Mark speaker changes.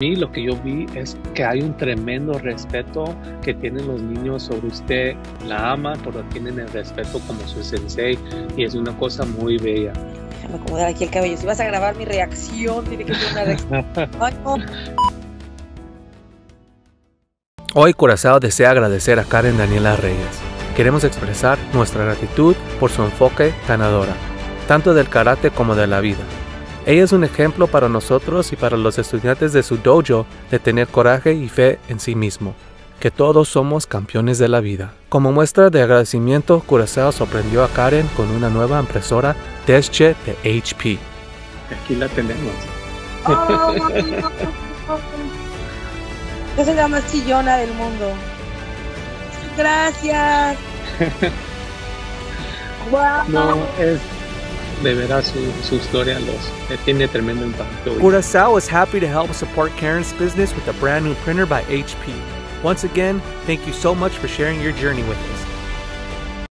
Speaker 1: mí lo que yo vi es que hay un tremendo respeto que tienen los niños sobre usted. La ama, pero tienen el respeto como su sensei y es una cosa muy bella.
Speaker 2: Déjame acomodar aquí el cabello. Si vas a grabar mi reacción, tiene que ser una reacción. Ay, no.
Speaker 3: Hoy Curazao desea agradecer a Karen Daniela Reyes. Queremos expresar nuestra gratitud por su enfoque ganadora, tanto del karate como de la vida. Ella es un ejemplo para nosotros y para los estudiantes de su dojo de tener coraje y fe en sí mismo, que todos somos campeones de la vida. Como muestra de agradecimiento, Curazao sorprendió a Karen con una nueva impresora Desche de HP.
Speaker 1: Aquí la tenemos.
Speaker 2: No. Yo soy la más chillona del mundo. Gracias. Wow.
Speaker 1: No, es de veras su, su historia los eh, tiene tremendo impacto.
Speaker 3: Curazao is happy to help support Karen's business with a brand new printer by HP. Once again, thank you so much for sharing your journey with us.